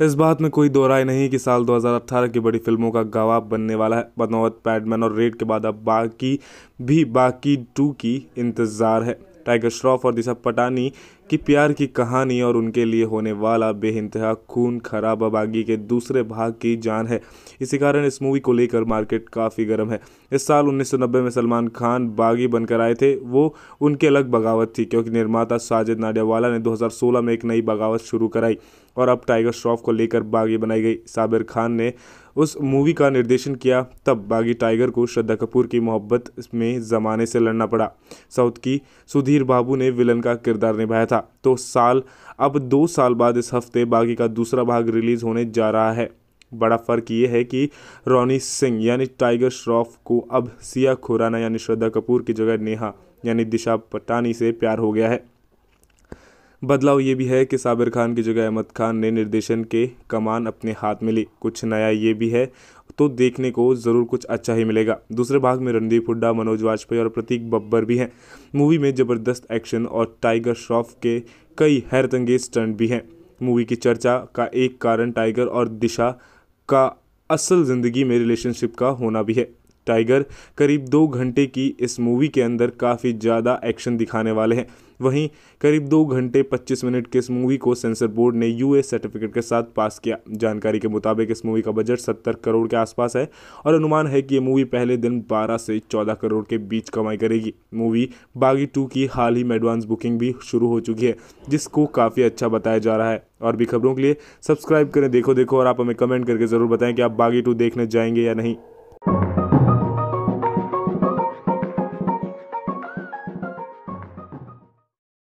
इस बात में कोई दो राय नहीं कि साल 2018 की बड़ी फ़िल्मों का गवाह बनने वाला है। बनौत पैडमैन और रेड के बाद अब बाकी, भी बाकी टू की इंतज़ार है। टाइगर श्रॉफ और दिशा पटानी की प्यार की कहानी और उनके लिए होने वाला बेइंतहा खून खराब बागी के दूसरे भाग की जान है। इसी कारण इस मूवी को लेकर मार्केट काफ़ी गर्म है। इस साल 1990 में सलमान खान बागी बनकर आए थे। वो उनकी अलग बगावत थी, क्योंकि निर्माता साजिद नाडियावाला ने 2016 में एक नई बगावत शुरू कराई और अब टाइगर श्रॉफ को लेकर बागी बनाई गई। साबिर खान ने उस मूवी का निर्देशन किया, तब बागी टाइगर को श्रद्धा कपूर की मोहब्बत में ज़माने से लड़ना पड़ा। साउथ की सुधीर बाबू ने विलन का किरदार निभाया था। तो साल, अब दो साल बाद इस हफ़्ते बागी का दूसरा भाग रिलीज़ होने जा रहा है। बड़ा फ़र्क ये है कि रोनी सिंह, यानी टाइगर श्रॉफ को अब सिया खुराना, यानी श्रद्धा कपूर की जगह नेहा, यानी दिशा पटानी से प्यार हो गया है। बदलाव ये भी है कि साबिर खान की जगह अहमद खान ने निर्देशन के कमान अपने हाथ में ली कुछ नया ये भी है तो देखने को ज़रूर कुछ अच्छा ही मिलेगा। दूसरे भाग में रणदीप हुड्डा, मनोज वाजपेयी और प्रतीक बब्बर भी हैं। मूवी में ज़बरदस्त एक्शन और टाइगर श्रॉफ के कई हैरतंगेज स्टंट भी हैं। मूवी की चर्चा का एक कारण टाइगर और दिशा का असल ज़िंदगी में रिलेशनशिप का होना भी है। टाइगर करीब दो घंटे की इस मूवी के अंदर काफ़ी ज़्यादा एक्शन दिखाने वाले हैं। वहीं करीब दो घंटे 25 मिनट के इस मूवी को सेंसर बोर्ड ने यूएस सर्टिफिकेट के साथ पास किया। जानकारी के मुताबिक इस मूवी का बजट 70 करोड़ के आसपास है और अनुमान है कि ये मूवी पहले दिन 12 से 14 करोड़ के बीच कमाई करेगी। मूवी बागी टू की हाल ही में एडवांस बुकिंग भी शुरू हो चुकी है, जिसको काफ़ी अच्छा बताया जा रहा है। और भी खबरों के लिए सब्सक्राइब करें देखो देखो और आप हमें कमेंट करके ज़रूर बताएँ कि आप बागी टू देखने जाएँगे या नहीं।